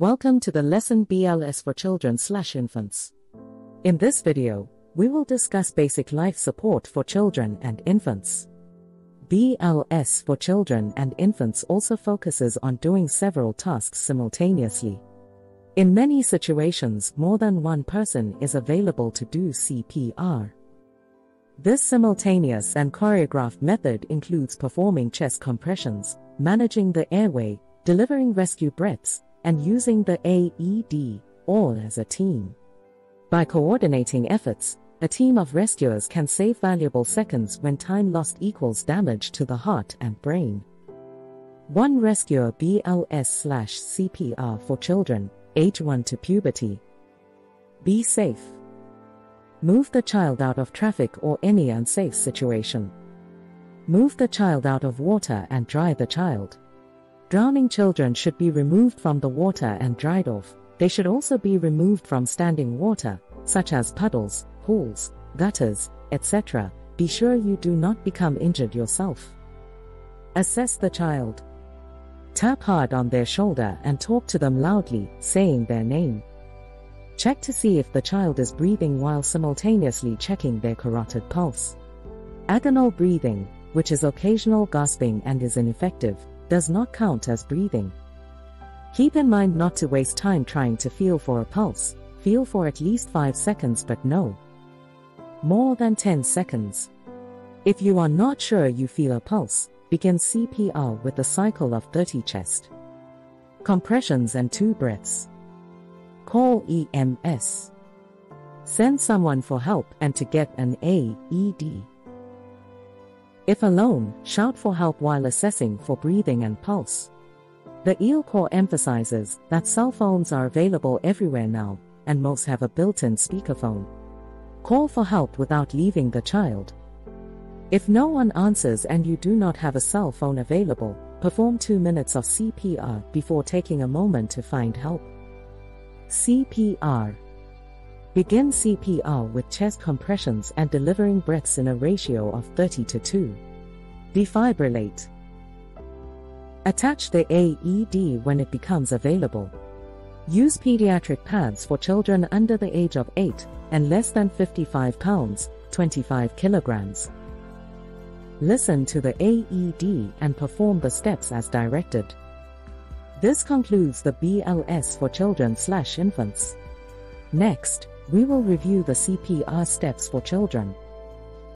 Welcome to the lesson BLS for children slash infants. In this video, we will discuss basic life support for children and infants. BLS for children and infants also focuses on doing several tasks simultaneously. In many situations, more than one person is available to do CPR. This simultaneous and choreographed method includes performing chest compressions, managing the airway, delivering rescue breaths, and using the AED, all as a team. By coordinating efforts, a team of rescuers can save valuable seconds when time lost equals damage to the heart and brain. 1 Rescuer BLS slash CPR for children, age 1 to puberty. Be safe. Move the child out of traffic or any unsafe situation. Move the child out of water and dry the child. Drowning children should be removed from the water and dried off. They should also be removed from standing water, such as puddles, pools, gutters, etc. Be sure you do not become injured yourself. Assess the child. Tap hard on their shoulder and talk to them loudly, saying their name. Check to see if the child is breathing while simultaneously checking their carotid pulse. Agonal breathing, which is occasional gasping and is ineffective, does not count as breathing. Keep in mind not to waste time trying to feel for a pulse, feel for at least 5 seconds but no more than 10 seconds. If you are not sure you feel a pulse, begin CPR with a cycle of 30 chest compressions and 2 breaths. Call EMS. Send someone for help and to get an AED. If alone, shout for help while assessing for breathing and pulse. The ILCOR emphasizes that cell phones are available everywhere now, and most have a built-in speakerphone. Call for help without leaving the child. If no one answers and you do not have a cell phone available, perform 2 minutes of CPR before taking a moment to find help. CPR Begin CPR with chest compressions and delivering breaths in a ratio of 30 to 2. Defibrillate. Attach the AED when it becomes available. Use pediatric pads for children under the age of 8 and less than 55 pounds, 25 kilograms. Listen to the AED and perform the steps as directed. This concludes the BLS for children slash infants. Next, we will review the CPR steps for children.